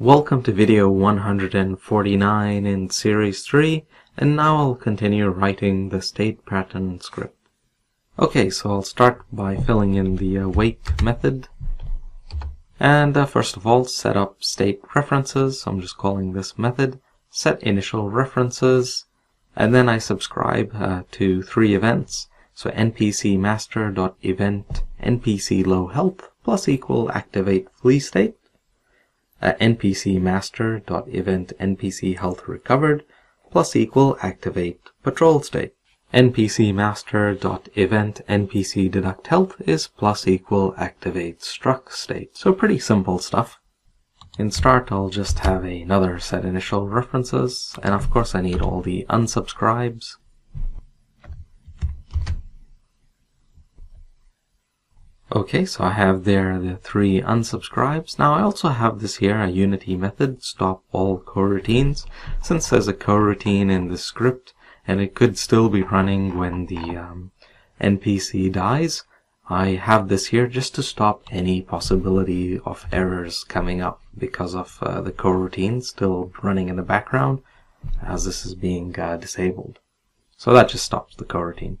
Welcome to video 149 in series 3 and now I'll continue writing the state pattern script. Okay, so I'll start by filling in the awake method. And uh, first of all set up state references, I'm just calling this method, set initial references and then I subscribe uh, to three events. So npc master.event npc low health plus equal activate flee state uh, npc master dot event npc health recovered plus equal activate patrol state. npc master dot event npc deduct health is plus equal activate struck state. So pretty simple stuff. In start, I'll just have another set initial references, and of course I need all the unsubscribes. Okay, so I have there the three unsubscribes. Now I also have this here, a unity method, stop all coroutines. Since there's a coroutine in the script, and it could still be running when the um, NPC dies, I have this here just to stop any possibility of errors coming up because of uh, the coroutine still running in the background as this is being uh, disabled. So that just stops the coroutine.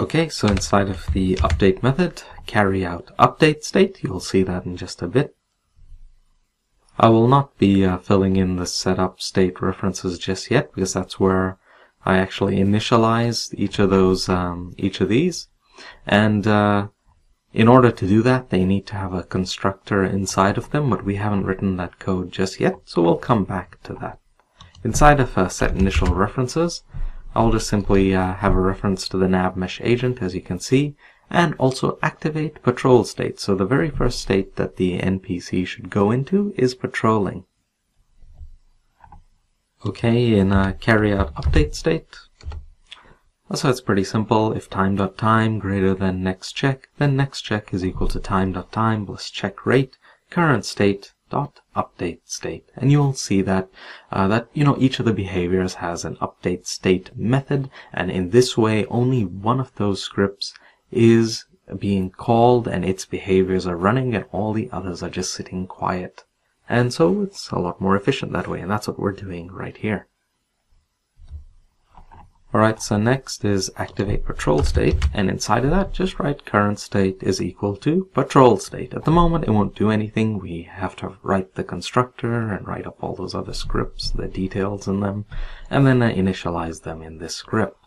Okay, so inside of the update method, carry out update state. You'll see that in just a bit. I will not be uh, filling in the setup state references just yet because that's where I actually initialize each of those, um, each of these. And uh, in order to do that, they need to have a constructor inside of them, but we haven't written that code just yet, so we'll come back to that. Inside of uh, set initial references, I'll just simply uh, have a reference to the nav mesh agent as you can see and also activate patrol state. So the very first state that the NPC should go into is patrolling. Okay, in a carry out update state. So it's pretty simple. If time.time .time greater than next check, then next check is equal to time.time .time plus check rate, current state dot update state. And you'll see that uh, that you know each of the behaviors has an update state method. And in this way only one of those scripts is being called and its behaviors are running and all the others are just sitting quiet. And so it's a lot more efficient that way. And that's what we're doing right here Alright, so next is activate patrol state, and inside of that, just write current state is equal to patrol state. At the moment, it won't do anything. We have to write the constructor and write up all those other scripts, the details in them, and then initialize them in this script.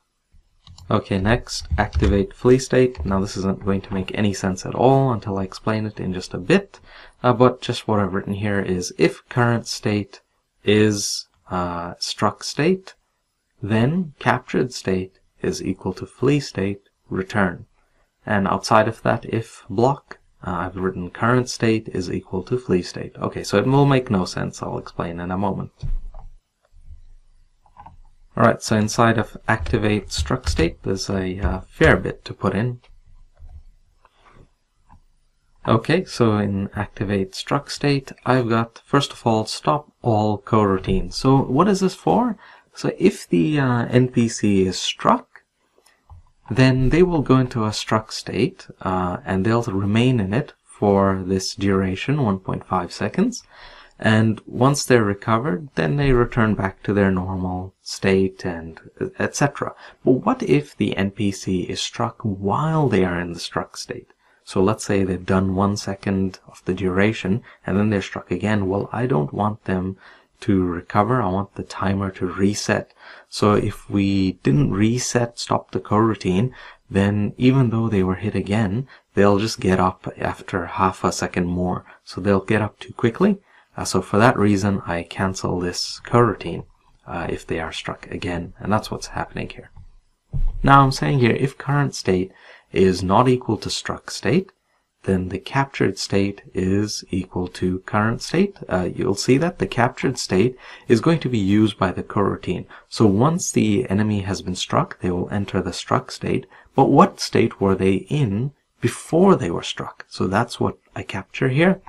Okay, next, activate flee state. Now this isn't going to make any sense at all until I explain it in just a bit, uh, but just what I've written here is if current state is uh, struck state, then captured state is equal to flee state return. And outside of that if block, uh, I've written current state is equal to flee state. Okay, so it will make no sense. I'll explain in a moment. Alright, so inside of activate struck state, there's a uh, fair bit to put in. Okay, so in activate struck state, I've got, first of all, stop all coroutines. So what is this for? So if the uh, NPC is struck, then they will go into a struck state uh, and they'll remain in it for this duration, 1.5 seconds. And once they're recovered, then they return back to their normal state and etc. But what if the NPC is struck while they are in the struck state? So let's say they've done one second of the duration and then they're struck again. Well, I don't want them to recover. I want the timer to reset. So if we didn't reset, stop the coroutine, then even though they were hit again, they'll just get up after half a second more. So they'll get up too quickly. Uh, so for that reason, I cancel this coroutine uh, if they are struck again. And that's what's happening here. Now I'm saying here, if current state is not equal to struck state, then the captured state is equal to current state. Uh, you'll see that the captured state is going to be used by the coroutine. So once the enemy has been struck, they will enter the struck state. But what state were they in before they were struck? So that's what I capture here.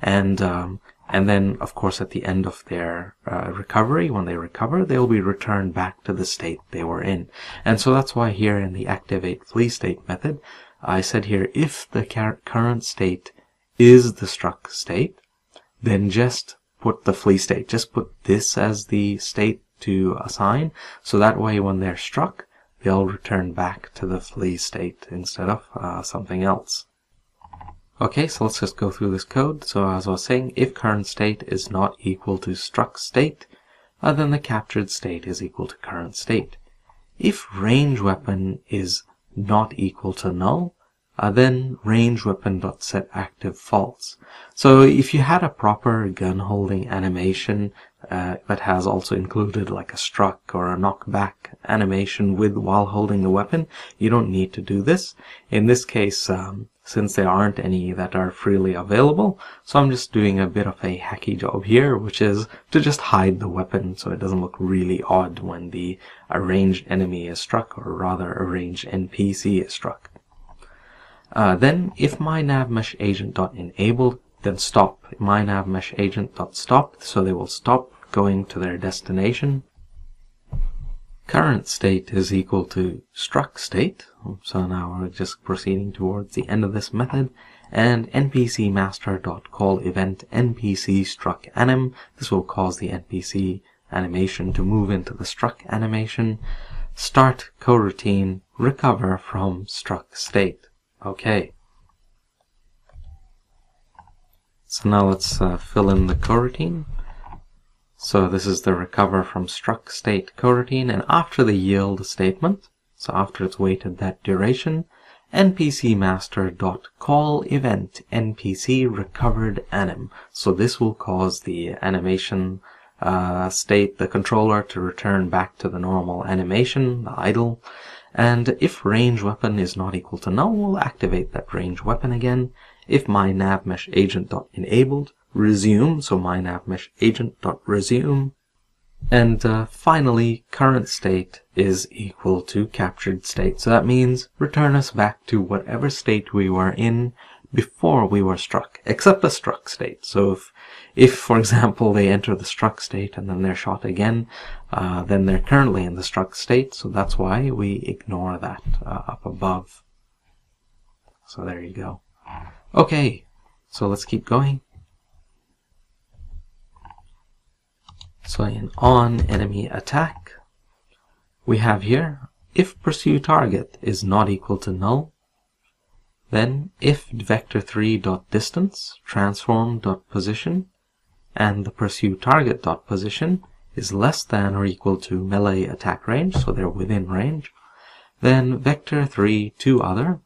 And um, and then, of course, at the end of their uh, recovery, when they recover, they will be returned back to the state they were in. And so that's why here in the activate flee state method, I said here, if the current state is the struck state, then just put the flee state. Just put this as the state to assign. So that way when they're struck, they'll return back to the flee state instead of uh, something else. Okay, so let's just go through this code. So as I was saying, if current state is not equal to struck state, uh, then the captured state is equal to current state. If range weapon is not equal to null, uh, then range weapon dot set active false. So if you had a proper gun holding animation uh, that has also included like a struck or a knockback animation with while holding the weapon, you don't need to do this. In this case, um, since there aren't any that are freely available, so I'm just doing a bit of a hacky job here, which is to just hide the weapon so it doesn't look really odd when the arranged enemy is struck, or rather a ranged NPC is struck. Uh, then if my navmesh agent dot enabled, then stop my navmesh agent dot stop, so they will stop going to their destination. Current state is equal to struck state, so now we're just proceeding towards the end of this method, and npc master dot call event npc struck anim. This will cause the npc animation to move into the struck animation. Start coroutine recover from struck state. Okay. So now let's uh, fill in the coroutine. So this is the recover from struck state coroutine and after the yield statement, so after it's waited that duration, npc master dot call event npc recovered anim. So this will cause the animation uh, state, the controller to return back to the normal animation, the idle, and if range weapon is not equal to null, we'll activate that range weapon again. If my navmesh agent dot enabled, resume, so my navmesh agent dot resume. And uh, finally, current state is equal to captured state. So that means return us back to whatever state we were in before we were struck, except the struck state. So if, if for example, they enter the struck state and then they're shot again, uh, then they're currently in the struck state. So that's why we ignore that uh, up above. So there you go. Okay, so let's keep going. So in on enemy attack, we have here if pursue target is not equal to null, then if vector3 dot distance transform dot position and the pursue target dot position is less than or equal to melee attack range, so they're within range, then vector3 to other,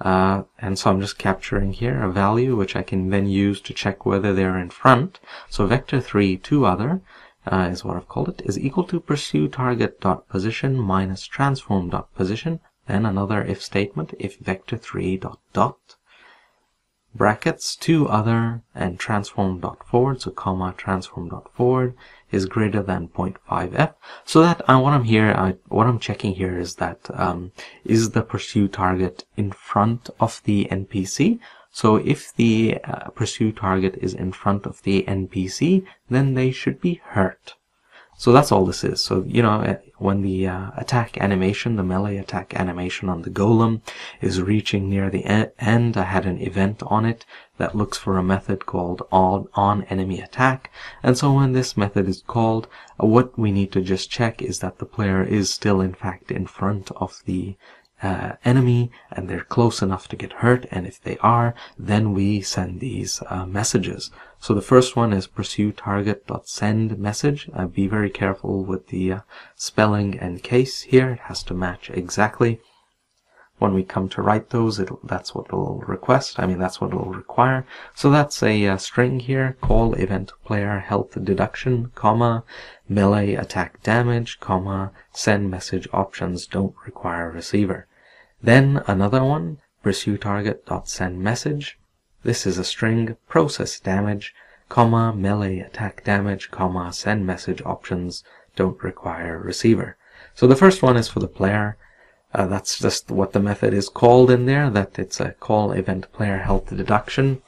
uh, and so I'm just capturing here a value which I can then use to check whether they're in front. So vector3 to other uh, is what I've called it, is equal to pursue target dot position minus transform dot position then another if statement, if vector3 dot dot, brackets, to other, and transform dot forward, so comma transform dot forward is greater than 0.5f. So that uh, what I'm here, I, what I'm checking here is that um, is the pursue target in front of the NPC. So if the uh, pursue target is in front of the NPC, then they should be hurt. So that's all this is. So, you know, when the uh, attack animation, the melee attack animation on the golem is reaching near the end, I had an event on it that looks for a method called on, on enemy attack. And so when this method is called, what we need to just check is that the player is still in fact in front of the uh, enemy and they're close enough to get hurt and if they are then we send these uh, messages. So the first one is pursue target dot send message. Uh, be very careful with the uh, spelling and case here. It has to match exactly. When we come to write those that's what it'll request. I mean that's what it'll require. So that's a uh, string here. Call event player health deduction comma melee attack damage comma send message options don't require receiver then another one, pursue target dot send message. This is a string, process damage, comma, melee attack damage, comma, send message options don't require receiver. So the first one is for the player. Uh, that's just what the method is called in there, that it's a call event player health deduction.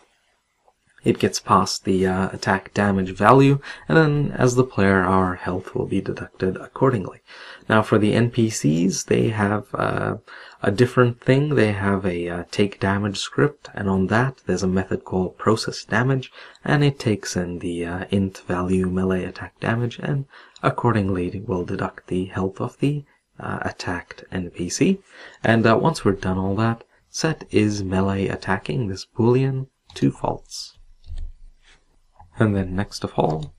It gets passed the uh, attack damage value, and then as the player, our health will be deducted accordingly. Now for the NPCs, they have uh, a different thing. They have a uh, take damage script, and on that there's a method called process damage, and it takes in the uh, int value melee attack damage, and accordingly will deduct the health of the uh, attacked NPC. And uh, once we're done all that, set is melee attacking this boolean to false. And then next of all,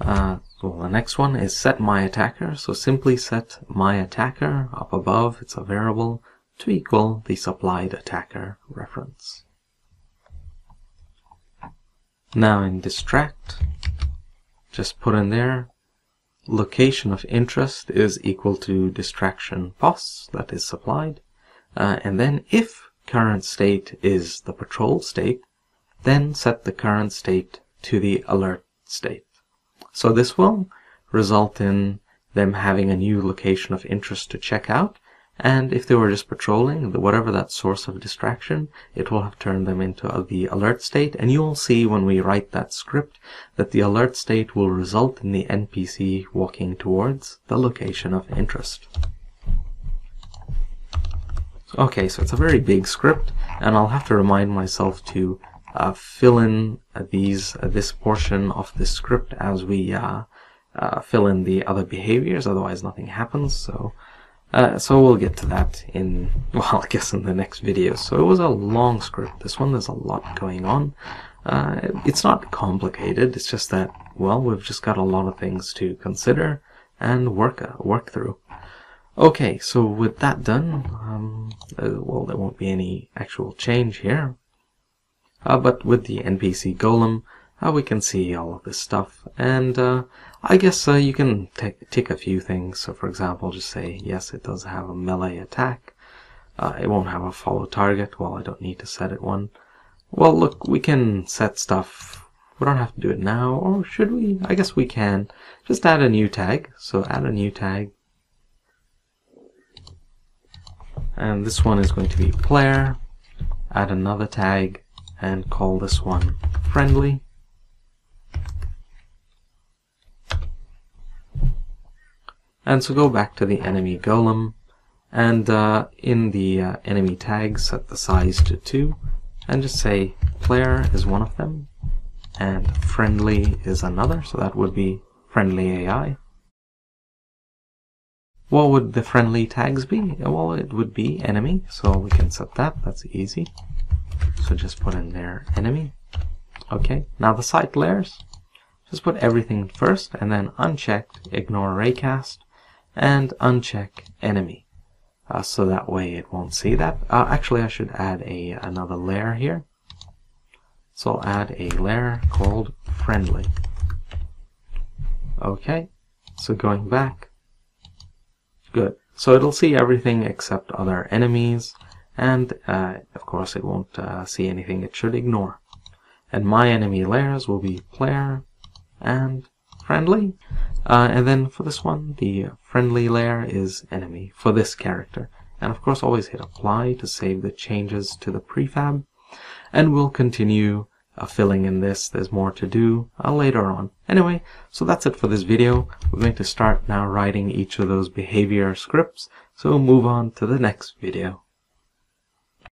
uh, well, the next one is set my attacker. So simply set my attacker up above, it's a variable, to equal the supplied attacker reference. Now in distract, just put in there location of interest is equal to distraction pos that is supplied. Uh, and then if current state is the patrol state, then set the current state to the alert state. So this will result in them having a new location of interest to check out. And if they were just patrolling, whatever that source of distraction, it will have turned them into the alert state. And you'll see when we write that script that the alert state will result in the NPC walking towards the location of interest. Okay, so it's a very big script, and I'll have to remind myself to fill in uh, these uh, this portion of the script as we fill in the other behaviors otherwise nothing happens. So so we'll get to that in well I guess in the next video. So it was a long script. This one there's a lot going on. It's not complicated. It's just that well we've just got a lot of things to consider and work work through. Okay, so with that done, um, uh, well, there won't be any actual change here. Uh, but with the NPC Golem, uh, we can see all of this stuff. And uh, I guess uh, you can take tick a few things. So for example, just say, yes, it does have a melee attack. Uh, it won't have a follow target. Well, I don't need to set it one. Well, look, we can set stuff. We don't have to do it now, or should we? I guess we can. Just add a new tag. So add a new tag. And this one is going to be player. Add another tag and call this one friendly. And so go back to the enemy golem and uh, in the uh, enemy tag set the size to 2 and just say player is one of them and friendly is another so that would be friendly AI. What would the friendly tags be? Well it would be enemy so we can set that, that's easy. So just put in there enemy. Okay, now the sight layers. Just put everything first and then unchecked ignore raycast and uncheck enemy. Uh, so that way it won't see that. Uh, actually, I should add a another layer here. So I'll add a layer called friendly. Okay, so going back. Good. So it'll see everything except other enemies and uh, of course it won't uh, see anything it should ignore. And my enemy layers will be player and friendly. Uh, and then for this one, the friendly layer is enemy for this character. And of course always hit apply to save the changes to the prefab. And we'll continue uh, filling in this. There's more to do uh, later on. Anyway, so that's it for this video. We're going to start now writing each of those behavior scripts. So move on to the next video.